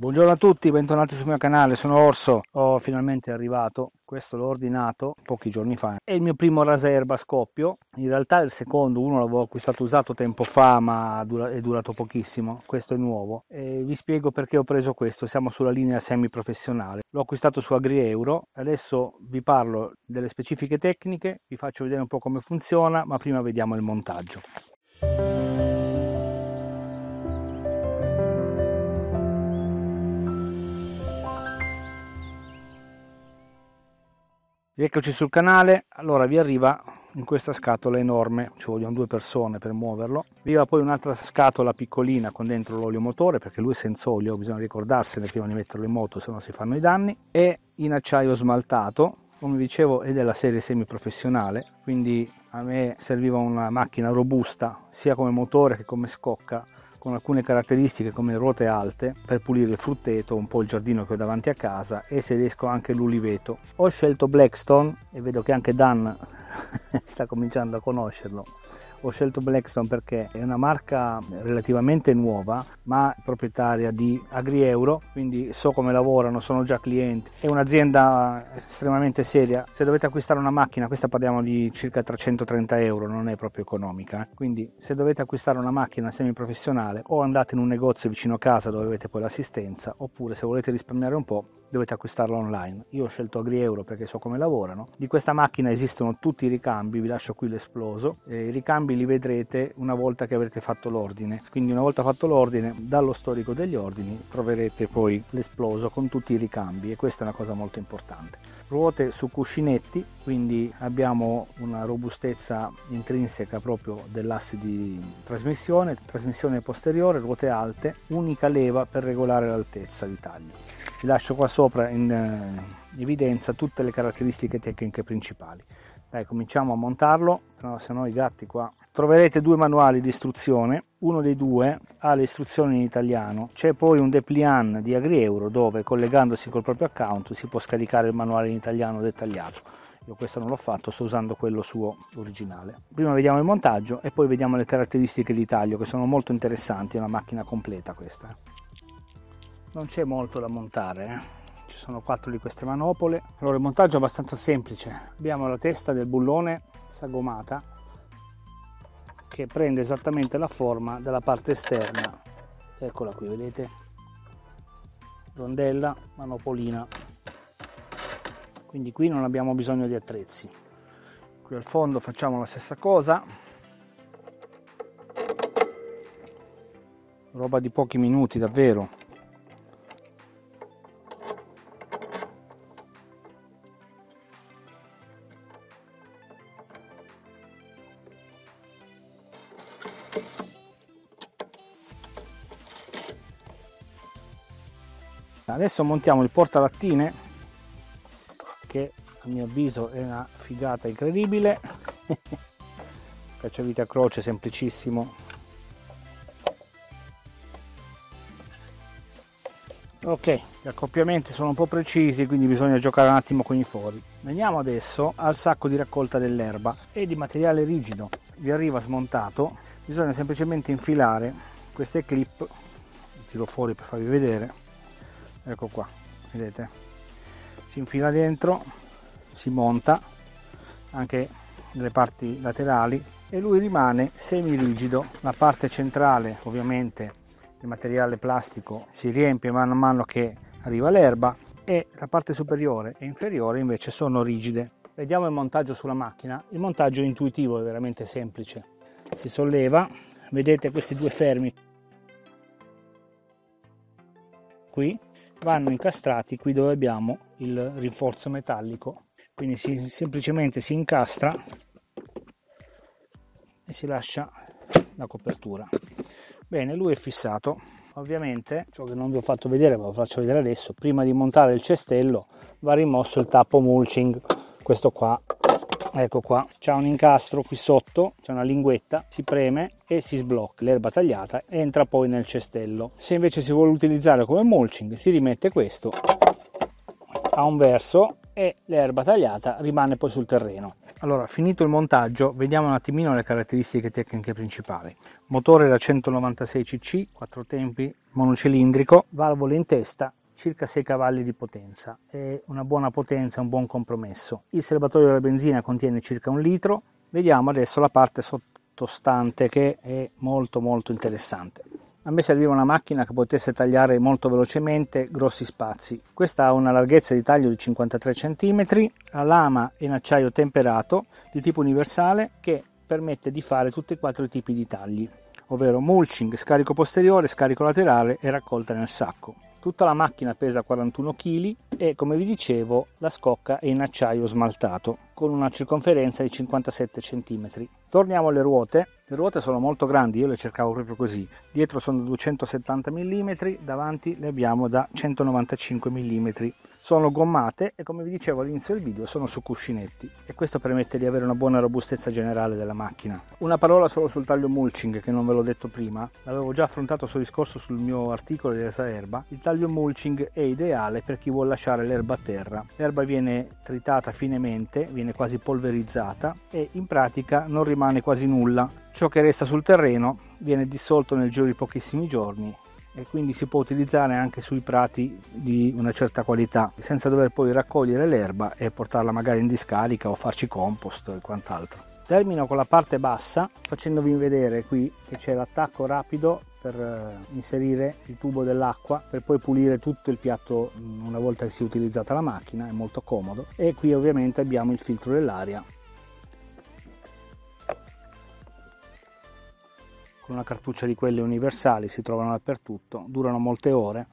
Buongiorno a tutti, bentornati sul mio canale, sono Orso, ho finalmente arrivato, questo l'ho ordinato pochi giorni fa, è il mio primo raserba scoppio, in realtà il secondo, uno l'avevo acquistato usato tempo fa ma è durato pochissimo, questo è nuovo. E vi spiego perché ho preso questo, siamo sulla linea semi professionale, l'ho acquistato su AgriEuro, adesso vi parlo delle specifiche tecniche, vi faccio vedere un po' come funziona, ma prima vediamo il montaggio. Eccoci sul canale, allora vi arriva in questa scatola enorme, ci vogliono due persone per muoverlo, vi va poi un'altra scatola piccolina con dentro l'olio motore perché lui è senza olio, bisogna ricordarsene prima di metterlo in moto se no si fanno i danni, e in acciaio smaltato, come dicevo è della serie semi professionale, quindi a me serviva una macchina robusta sia come motore che come scocca con alcune caratteristiche come ruote alte per pulire il frutteto, un po' il giardino che ho davanti a casa e se riesco anche l'uliveto. Ho scelto Blackstone e vedo che anche Dan sta cominciando a conoscerlo ho scelto Blackstone perché è una marca relativamente nuova ma proprietaria di AgriEuro quindi so come lavorano, sono già clienti è un'azienda estremamente seria se dovete acquistare una macchina questa parliamo di circa 330 euro non è proprio economica eh. quindi se dovete acquistare una macchina semi professionale o andate in un negozio vicino a casa dove avete poi l'assistenza oppure se volete risparmiare un po' dovete acquistarla online. Io ho scelto AgriEuro perché so come lavorano. Di questa macchina esistono tutti i ricambi, vi lascio qui l'esploso. I ricambi li vedrete una volta che avrete fatto l'ordine. Quindi una volta fatto l'ordine, dallo storico degli ordini troverete poi l'esploso con tutti i ricambi e questa è una cosa molto importante. Ruote su cuscinetti, quindi abbiamo una robustezza intrinseca proprio dell'asse di trasmissione, trasmissione posteriore, ruote alte, unica leva per regolare l'altezza di taglio vi lascio qua sopra in eh, evidenza tutte le caratteristiche tecniche principali. Dai cominciamo a montarlo no, se no i gatti qua. Troverete due manuali di istruzione uno dei due ha le istruzioni in italiano. C'è poi un depliant di AgriEuro dove collegandosi col proprio account si può scaricare il manuale in italiano dettagliato. Io questo non l'ho fatto sto usando quello suo originale. Prima vediamo il montaggio e poi vediamo le caratteristiche di taglio che sono molto interessanti è una macchina completa questa non c'è molto da montare eh. ci sono quattro di queste manopole. Allora il montaggio è abbastanza semplice. Abbiamo la testa del bullone sagomata che prende esattamente la forma della parte esterna. Eccola qui vedete? Rondella manopolina. Quindi qui non abbiamo bisogno di attrezzi. Qui al fondo facciamo la stessa cosa. Roba di pochi minuti davvero adesso montiamo il portalattine che a mio avviso è una figata incredibile. Cacciavite a croce semplicissimo. Ok gli accoppiamenti sono un po' precisi quindi bisogna giocare un attimo con i fori. Veniamo adesso al sacco di raccolta dell'erba e di materiale rigido. Vi arriva smontato. Bisogna semplicemente infilare queste clip. Tiro fuori per farvi vedere ecco qua vedete? Si infila dentro si monta anche nelle parti laterali e lui rimane semi rigido la parte centrale ovviamente il materiale plastico si riempie man mano che arriva l'erba e la parte superiore e inferiore invece sono rigide. Vediamo il montaggio sulla macchina. Il montaggio è intuitivo è veramente semplice. Si solleva vedete questi due fermi qui vanno incastrati qui dove abbiamo il rinforzo metallico. Quindi si, semplicemente si incastra e si lascia la copertura. Bene lui è fissato. Ovviamente ciò che non vi ho fatto vedere ma lo faccio vedere adesso prima di montare il cestello va rimosso il tappo mulching questo qua ecco qua c'è un incastro qui sotto c'è una linguetta si preme e si sblocca l'erba tagliata entra poi nel cestello se invece si vuole utilizzare come mulching si rimette questo a un verso e l'erba tagliata rimane poi sul terreno Allora, finito il montaggio, vediamo un attimino le caratteristiche tecniche principali. Motore da 196 cc, 4 tempi, monocilindrico, valvole in testa, circa 6 cavalli di potenza è una buona potenza, un buon compromesso. Il serbatoio della benzina contiene circa un litro. Vediamo adesso la parte sottostante che è molto molto interessante. A me serviva una macchina che potesse tagliare molto velocemente grossi spazi. Questa ha una larghezza di taglio di 53 cm, la lama è in acciaio temperato di tipo universale che permette di fare tutti e quattro i tipi di tagli, ovvero mulching, scarico posteriore, scarico laterale e raccolta nel sacco. Tutta la macchina pesa 41 kg e come vi dicevo la scocca è in acciaio smaltato con una circonferenza di 57 cm. Torniamo alle ruote. Le ruote sono molto grandi, io le cercavo proprio così. Dietro sono 270 mm, davanti le abbiamo da 195 mm sono gommate e come vi dicevo all'inizio del video sono su cuscinetti e questo permette di avere una buona robustezza generale della macchina. Una parola solo sul taglio mulching che non ve l'ho detto prima, l'avevo già affrontato questo discorso sul mio articolo di Resa Erba. Il taglio mulching è ideale per chi vuole lasciare l'erba a terra. L'erba viene tritata finemente, viene quasi polverizzata e in pratica non rimane quasi nulla. Ciò che resta sul terreno viene dissolto nel giro di pochissimi giorni e quindi si può utilizzare anche sui prati di una certa qualità senza dover poi raccogliere l'erba e portarla magari in discarica o farci compost e quant'altro. Termino con la parte bassa facendovi vedere qui che c'è l'attacco rapido per eh, inserire il tubo dell'acqua per poi pulire tutto il piatto mm, una volta che si è utilizzata la macchina, è molto comodo. E qui ovviamente abbiamo il filtro dell'aria. Con una cartuccia di quelle universali, si trovano dappertutto, durano molte ore.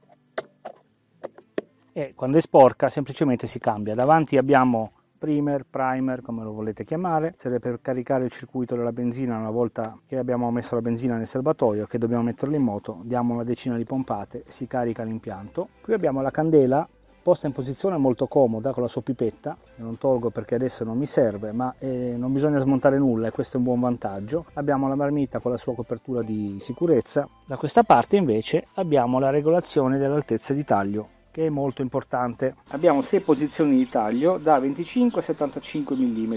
E quando è sporca semplicemente si cambia. Davanti abbiamo primer, primer, come lo volete chiamare, serve per caricare il circuito della benzina una volta che abbiamo messo la benzina nel serbatoio, che dobbiamo metterla in moto, diamo una decina di pompate si carica l'impianto. Qui abbiamo la candela posta in posizione molto comoda con la sua pipetta, non tolgo perché adesso non mi serve, ma eh, non bisogna smontare nulla e questo è un buon vantaggio. Abbiamo la marmita con la sua copertura di sicurezza. Da questa parte invece abbiamo la regolazione dell'altezza di taglio che è molto importante. Abbiamo 6 posizioni di taglio da 25 a 75 mm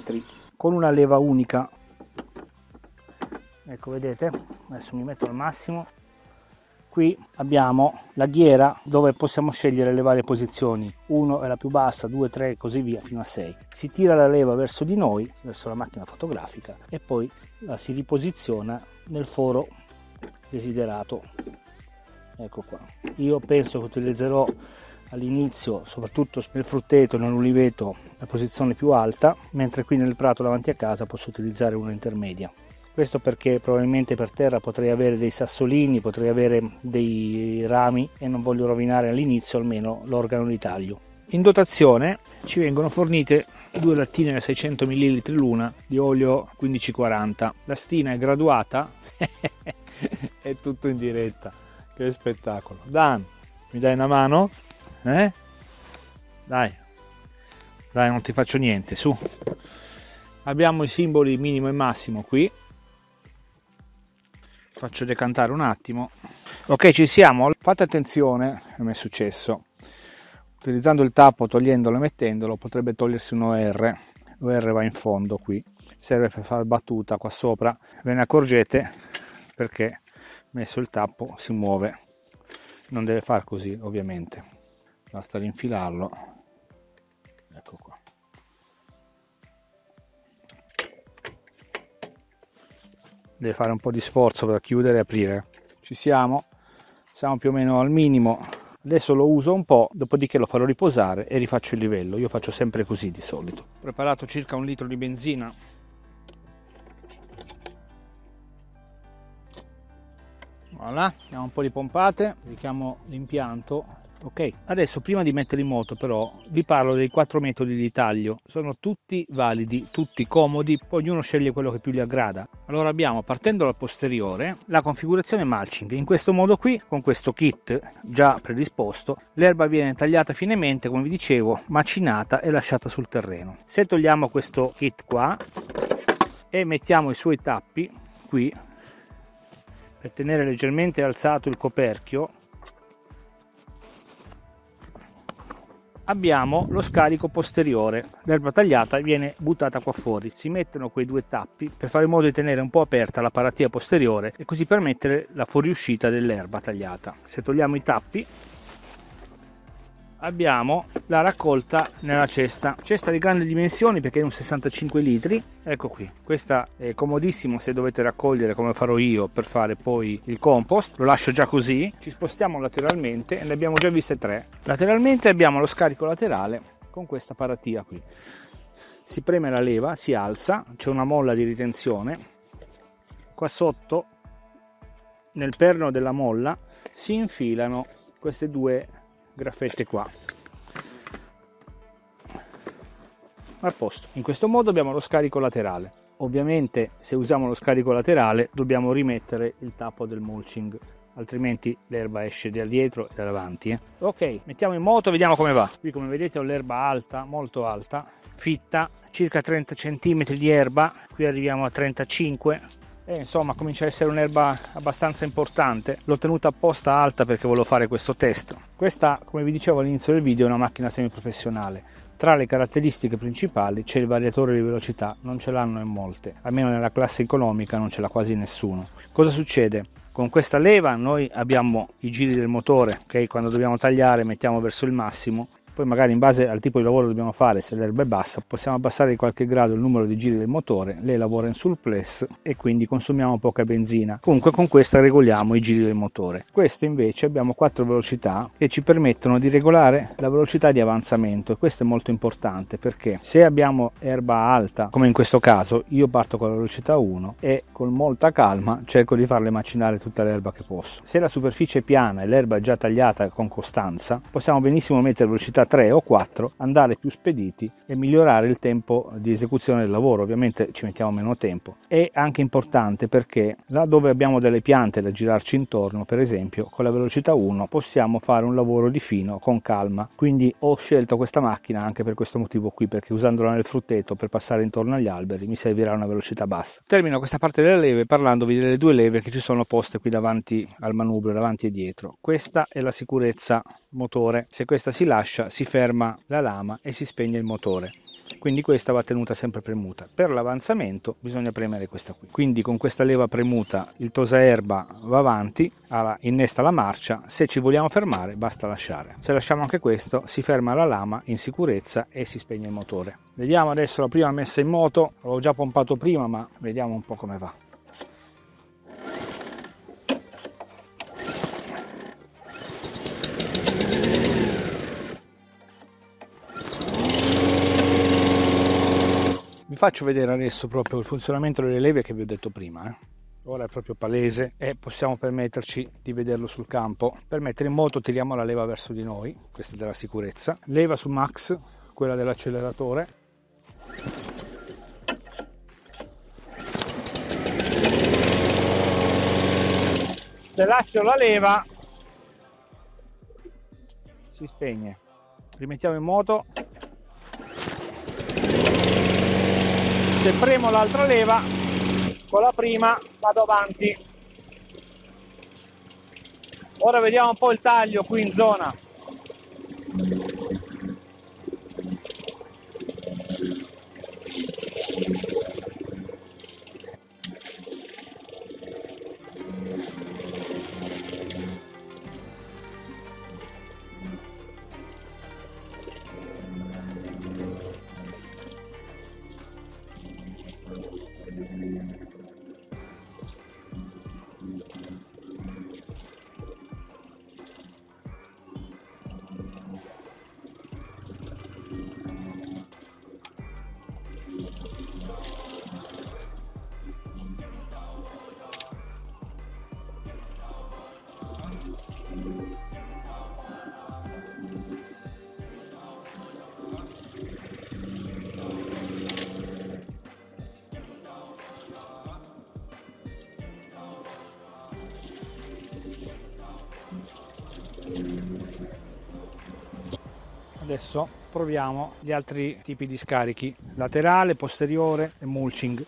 con una leva unica. Ecco, vedete? Adesso mi metto al massimo qui abbiamo la ghiera dove possiamo scegliere le varie posizioni 1 è la più bassa 2 3 così via fino a 6 si tira la leva verso di noi verso la macchina fotografica e poi la si riposiziona nel foro desiderato ecco qua io penso che utilizzerò all'inizio soprattutto nel frutteto e nell'uliveto la posizione più alta mentre qui nel prato davanti a casa posso utilizzare una intermedia questo perché probabilmente per terra potrei avere dei sassolini, potrei avere dei rami e non voglio rovinare all'inizio almeno l'organo di taglio. In dotazione ci vengono fornite due lattine da 600 ml l'una di olio 1540. La stina è graduata, è tutto in diretta, che spettacolo. Dan, mi dai una mano? Eh? Dai, dai, non ti faccio niente, su. Abbiamo i simboli minimo e massimo qui, faccio decantare un attimo. Ok ci siamo. Fate attenzione a me è successo. Utilizzando il tappo togliendolo e mettendolo potrebbe togliersi un OR l'OR va in fondo qui. Serve per fare battuta qua sopra. Ve ne accorgete perché messo il tappo si muove. Non deve far così ovviamente basta rinfilarlo. Ecco qua. Deve fare un po' di sforzo per chiudere e aprire. Ci siamo. Siamo più o meno al minimo. Adesso lo uso un po' dopodiché lo farò riposare e rifaccio il livello. Io faccio sempre così di solito. Ho preparato circa un litro di benzina. Voilà diamo un po' di pompate. Richiamo l'impianto ok adesso prima di mettere in moto però vi parlo dei quattro metodi di taglio. Sono tutti validi tutti comodi poi ognuno sceglie quello che più gli aggrada. Allora abbiamo partendo dal posteriore la configurazione mulching. In questo modo qui con questo kit già predisposto l'erba viene tagliata finemente come vi dicevo macinata e lasciata sul terreno. Se togliamo questo kit qua e mettiamo i suoi tappi qui per tenere leggermente alzato il coperchio abbiamo lo scarico posteriore. L'erba tagliata viene buttata qua fuori. Si mettono quei due tappi per fare in modo di tenere un po' aperta la paratia posteriore e così permettere la fuoriuscita dell'erba tagliata. Se togliamo i tappi abbiamo la raccolta nella cesta. Cesta di grandi dimensioni perché è un 65 litri. Ecco qui. Questa è comodissimo se dovete raccogliere come farò io per fare poi il compost. Lo lascio già così. Ci spostiamo lateralmente e ne abbiamo già viste tre. Lateralmente abbiamo lo scarico laterale con questa paratia qui. Si preme la leva si alza c'è una molla di ritenzione. Qua sotto nel perno della molla si infilano queste due graffette qua. A posto. In questo modo abbiamo lo scarico laterale. Ovviamente se usiamo lo scarico laterale dobbiamo rimettere il tappo del mulching altrimenti l'erba esce da dietro e da davanti eh. ok mettiamo in moto vediamo come va. Qui come vedete ho l'erba alta molto alta fitta circa 30 cm di erba. Qui arriviamo a 35 e insomma comincia a essere un'erba abbastanza importante. L'ho tenuta apposta alta perché volevo fare questo test. Questa come vi dicevo all'inizio del video è una macchina semiprofessionale. Tra le caratteristiche principali c'è il variatore di velocità. Non ce l'hanno in molte. Almeno nella classe economica non ce l'ha quasi nessuno. Cosa succede? Con questa leva noi abbiamo i giri del motore ok? Quando dobbiamo tagliare mettiamo verso il massimo poi magari in base al tipo di lavoro che dobbiamo fare, se l'erba è bassa, possiamo abbassare di qualche grado il numero di giri del motore, lei lavora in surplus e quindi consumiamo poca benzina. Comunque con questa regoliamo i giri del motore. Queste invece abbiamo quattro velocità che ci permettono di regolare la velocità di avanzamento e questo è molto importante perché se abbiamo erba alta, come in questo caso, io parto con la velocità 1 e con molta calma cerco di farle macinare tutta l'erba che posso. Se la superficie è piana e l'erba è già tagliata con costanza, possiamo benissimo mettere velocità 3 o 4 andare più spediti e migliorare il tempo di esecuzione del lavoro. Ovviamente ci mettiamo meno tempo. È anche importante perché là dove abbiamo delle piante da girarci intorno per esempio con la velocità 1 possiamo fare un lavoro di fino con calma. Quindi ho scelto questa macchina anche per questo motivo qui perché usandola nel frutteto per passare intorno agli alberi mi servirà una velocità bassa. Termino questa parte delle leve parlandovi delle due leve che ci sono poste qui davanti al manubrio davanti e dietro. Questa è la sicurezza motore. Se questa si lascia si ferma la lama e si spegne il motore. Quindi questa va tenuta sempre premuta. Per l'avanzamento bisogna premere questa qui. Quindi con questa leva premuta il tosaerba va avanti innesta la marcia. Se ci vogliamo fermare basta lasciare. Se lasciamo anche questo si ferma la lama in sicurezza e si spegne il motore. Vediamo adesso la prima messa in moto. L'ho già pompato prima ma vediamo un po' come va faccio vedere adesso proprio il funzionamento delle leve che vi ho detto prima. Eh. Ora è proprio palese e possiamo permetterci di vederlo sul campo. Per mettere in moto tiriamo la leva verso di noi, questa è della sicurezza. Leva su max, quella dell'acceleratore. Se lascio la leva si spegne. Rimettiamo in moto se premo l'altra leva con la prima vado avanti. Ora vediamo un po' il taglio qui in zona adesso proviamo gli altri tipi di scarichi laterale posteriore e mulching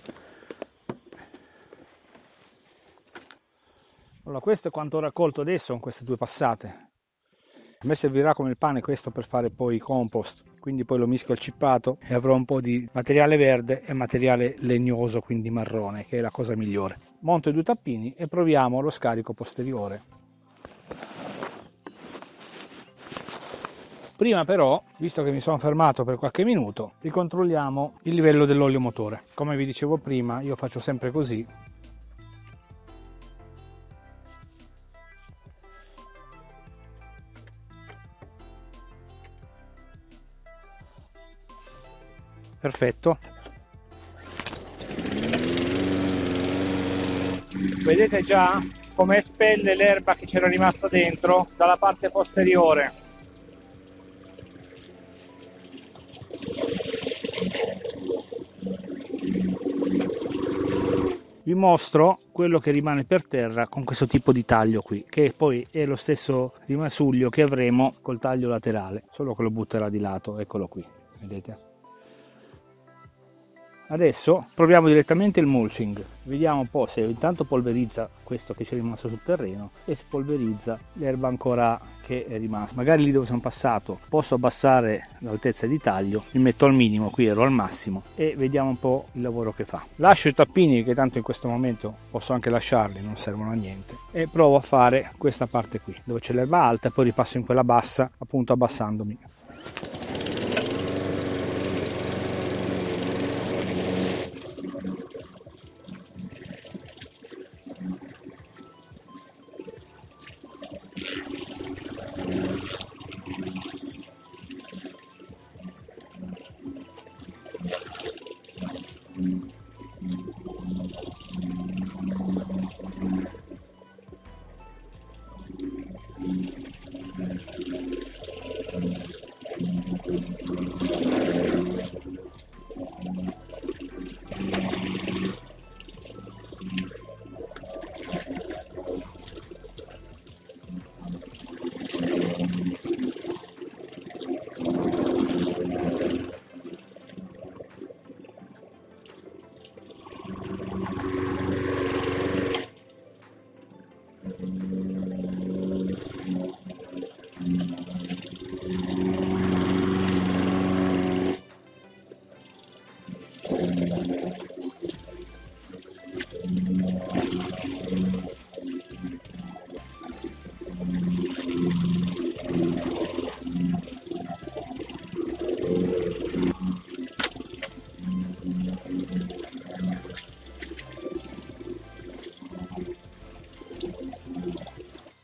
allora questo è quanto ho raccolto adesso con queste due passate A me servirà come il pane questo per fare poi compost, quindi poi lo mischio al cippato e avrò un po' di materiale verde e materiale legnoso, quindi marrone, che è la cosa migliore. Monto i due tappini e proviamo lo scarico posteriore. Prima però, visto che mi sono fermato per qualche minuto, ricontrolliamo il livello dell'olio motore. Come vi dicevo prima, io faccio sempre così. Perfetto. Vedete già come espelle l'erba che c'era rimasta dentro dalla parte posteriore. Vi mostro quello che rimane per terra con questo tipo di taglio qui che poi è lo stesso rimasuglio che avremo col taglio laterale. Solo che lo butterà di lato eccolo qui vedete Adesso proviamo direttamente il mulching, vediamo un po' se intanto polverizza questo che c'è rimasto sul terreno e spolverizza l'erba ancora che è rimasta. Magari lì dove sono passato posso abbassare l'altezza di taglio, mi metto al minimo, qui ero al massimo e vediamo un po' il lavoro che fa. Lascio i tappini che tanto in questo momento posso anche lasciarli, non servono a niente e provo a fare questa parte qui dove c'è l'erba alta e poi ripasso in quella bassa appunto abbassandomi.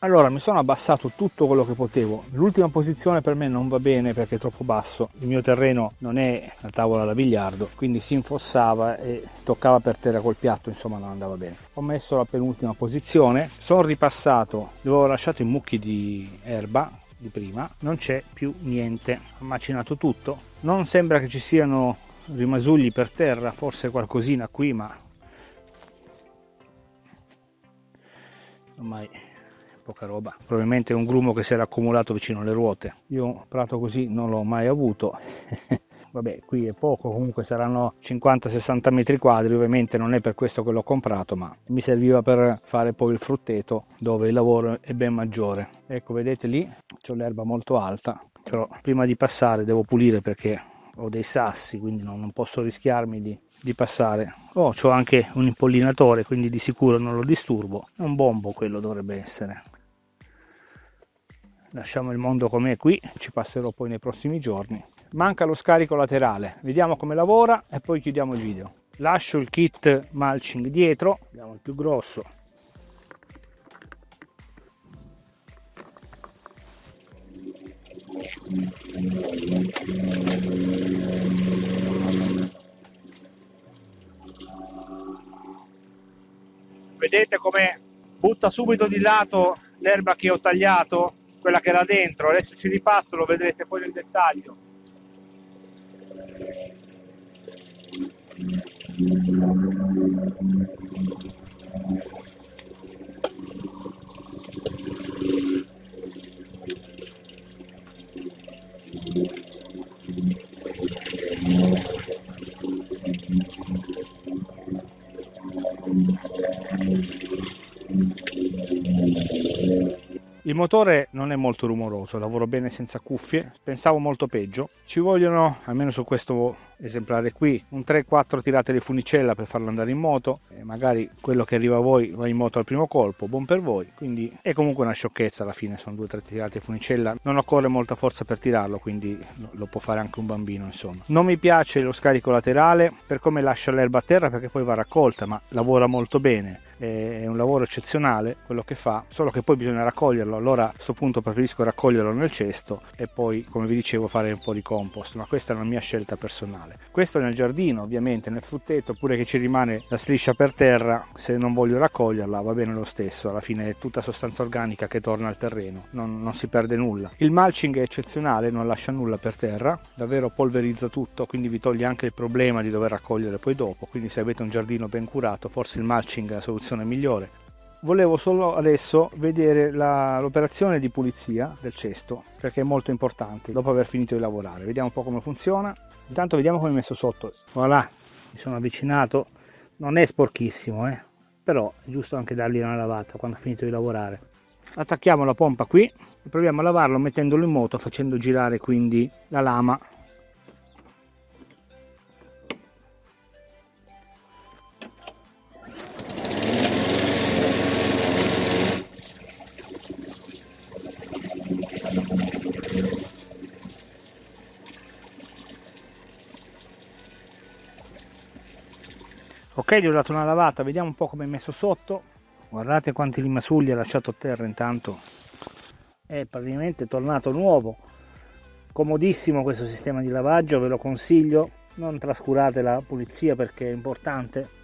Allora mi sono abbassato tutto quello che potevo. L'ultima posizione per me non va bene perché è troppo basso. Il mio terreno non è la tavola da biliardo, quindi si infossava e toccava per terra col piatto, insomma non andava bene. Ho messo la penultima posizione, sono ripassato dove ho lasciato i mucchi di erba di prima, non c'è più niente, ho macinato tutto. Non sembra che ci siano rimasugli per terra, forse qualcosina qui, ma ormai poca roba. Probabilmente un grumo che si era accumulato vicino alle ruote. Io un prato così non l'ho mai avuto. Vabbè qui è poco comunque saranno 50-60 metri quadri ovviamente non è per questo che l'ho comprato ma mi serviva per fare poi il frutteto dove il lavoro è ben maggiore. Ecco vedete lì c'ho l'erba molto alta però prima di passare devo pulire perché ho dei sassi quindi non, non posso rischiarmi di di passare. Oh ho anche un impollinatore quindi di sicuro non lo disturbo. Un bombo quello dovrebbe essere lasciamo il mondo com'è qui ci passerò poi nei prossimi giorni. Manca lo scarico laterale. Vediamo come lavora e poi chiudiamo il video. Lascio il kit mulching dietro vediamo il più grosso. Vedete come butta subito di lato l'erba che ho tagliato quella che era dentro, adesso ci ripasso, lo vedrete poi nel dettaglio. Thank you. Il motore non è molto rumoroso, lavoro bene senza cuffie, pensavo molto peggio. Ci vogliono, almeno su questo esemplare qui, un 3-4 tirate di funicella per farlo andare in moto, e magari quello che arriva a voi va in moto al primo colpo, buon per voi, quindi è comunque una sciocchezza alla fine, sono 2-3 tirate di funicella, non occorre molta forza per tirarlo, quindi lo può fare anche un bambino insomma. Non mi piace lo scarico laterale per come lascia l'erba a terra perché poi va raccolta, ma lavora molto bene è un lavoro eccezionale quello che fa, solo che poi bisogna raccoglierlo, allora a questo punto preferisco raccoglierlo nel cesto e poi come vi dicevo fare un po' di compost, ma questa è una mia scelta personale. Questo nel giardino ovviamente, nel frutteto, oppure che ci rimane la striscia per terra, se non voglio raccoglierla va bene lo stesso, alla fine è tutta sostanza organica che torna al terreno, non, non si perde nulla. Il mulching è eccezionale, non lascia nulla per terra, davvero polverizza tutto, quindi vi toglie anche il problema di dover raccogliere poi dopo, quindi se avete un giardino ben curato forse il mulching è la soluzione migliore. Volevo solo adesso vedere la, l'operazione di pulizia del cesto perché è molto importante dopo aver finito di lavorare. Vediamo un po' come funziona. Intanto vediamo come è messo sotto. Voilà, mi sono avvicinato. Non è sporchissimo, eh? però è giusto anche dargli una lavata quando ha finito di lavorare. Attacchiamo la pompa qui e proviamo a lavarlo mettendolo in moto facendo girare quindi la lama gli ho dato una lavata vediamo un po' come è messo sotto. Guardate quanti rimasugli ha lasciato a terra intanto. È praticamente tornato nuovo. Comodissimo questo sistema di lavaggio ve lo consiglio. Non trascurate la pulizia perché è importante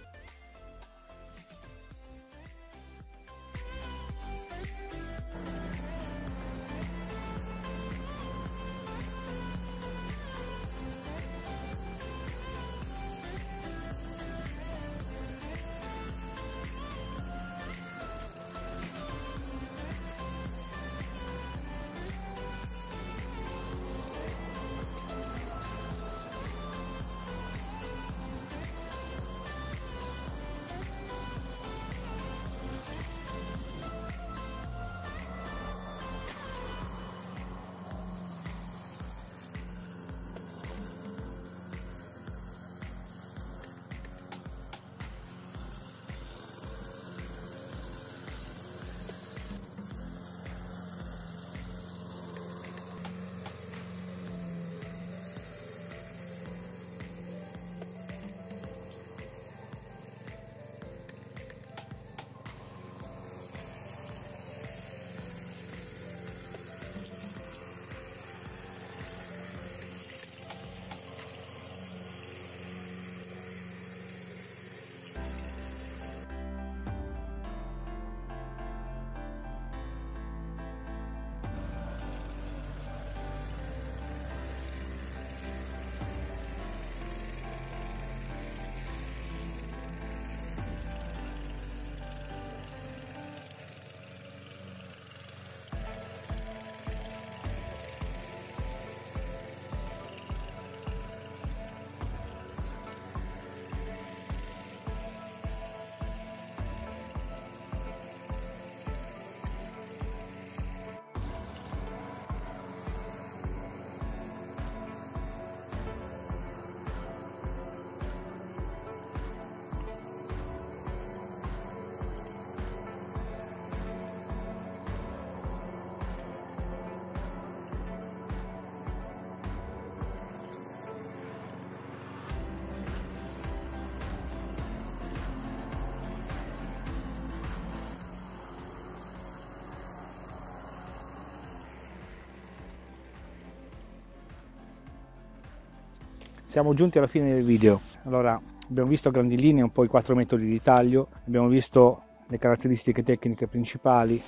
siamo giunti alla fine del video. Allora abbiamo visto a grandi linee un po' i quattro metodi di taglio abbiamo visto le caratteristiche tecniche principali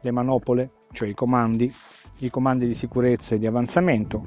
le manopole cioè i comandi i comandi di sicurezza e di avanzamento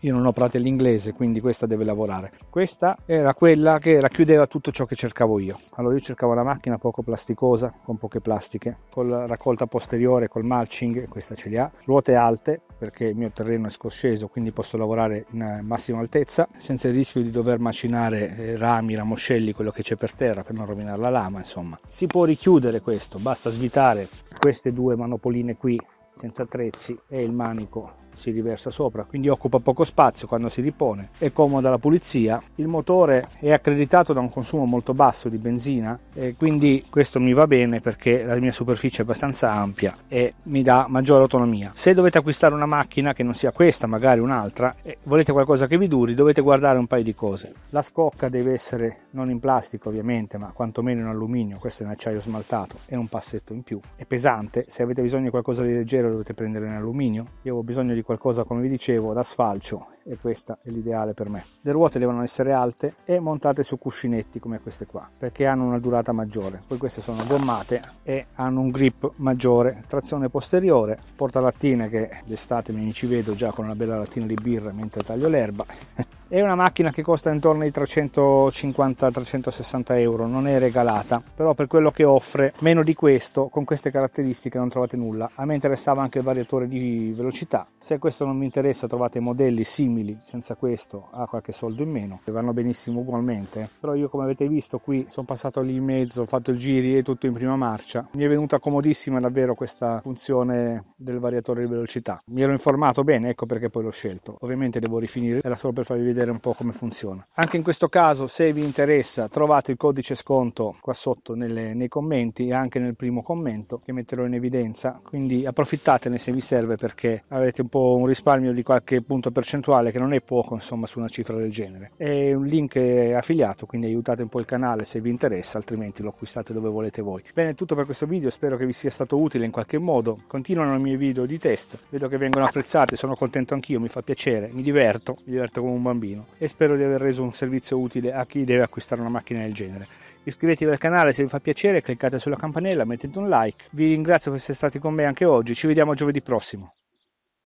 io non ho prato l'inglese quindi questa deve lavorare. Questa era quella che racchiudeva tutto ciò che cercavo io. Allora io cercavo una macchina poco plasticosa con poche plastiche con la raccolta posteriore col mulching questa ce li ha. Ruote alte perché il mio terreno è scosceso quindi posso lavorare in massima altezza senza il rischio di dover macinare eh, rami ramoscelli quello che c'è per terra per non rovinare la lama insomma. Si può richiudere questo basta svitare queste due manopoline qui senza attrezzi e il manico si riversa sopra, quindi occupa poco spazio quando si ripone, è comoda la pulizia, il motore è accreditato da un consumo molto basso di benzina e quindi questo mi va bene perché la mia superficie è abbastanza ampia e mi dà maggiore autonomia. Se dovete acquistare una macchina che non sia questa, magari un'altra, e volete qualcosa che vi duri, dovete guardare un paio di cose. La scocca deve essere non in plastica ovviamente, ma quantomeno in alluminio, questo è in acciaio smaltato, è un passetto in più. È pesante, se avete bisogno di qualcosa di leggero dovete prendere in alluminio. Io ho bisogno di qualcosa, come vi dicevo, da sfalcio e questa è l'ideale per me. Le ruote devono essere alte e montate su cuscinetti come queste qua, perché hanno una durata maggiore. Poi queste sono gommate e hanno un grip maggiore, trazione posteriore, portalattine che d'estate mi ci vedo già con una bella lattina di birra mentre taglio l'erba. È una macchina che costa intorno ai 350-360 euro, non è regalata, però per quello che offre, meno di questo, con queste caratteristiche non trovate nulla. A me interessava anche il variatore di velocità. Se questo non mi interessa trovate modelli simili, senza questo a qualche soldo in meno, che vanno benissimo ugualmente. Però io come avete visto qui sono passato lì in mezzo, ho fatto il giri e tutto in prima marcia. Mi è venuta comodissima davvero questa funzione del variatore di velocità. Mi ero informato bene, ecco perché poi l'ho scelto. Ovviamente devo rifinire, era solo per farvi vedere vedere un po' come funziona. Anche in questo caso, se vi interessa, trovate il codice sconto qua sotto nelle, nei commenti e anche nel primo commento che metterò in evidenza. Quindi approfittatene se vi serve perché avete un po' un risparmio di qualche punto percentuale che non è poco, insomma, su una cifra del genere. È un link affiliato, quindi aiutate un po' il canale se vi interessa, altrimenti lo acquistate dove volete voi. Bene, tutto per questo video, spero che vi sia stato utile in qualche modo. Continuano i miei video di test, vedo che vengono apprezzati, sono contento anch'io, mi fa piacere, mi diverto, mi diverto come un bambino bambino e spero di aver reso un servizio utile a chi deve acquistare una macchina del genere. Iscrivetevi al canale se vi fa piacere, cliccate sulla campanella, mettete un like. Vi ringrazio per essere stati con me anche oggi, ci vediamo giovedì prossimo.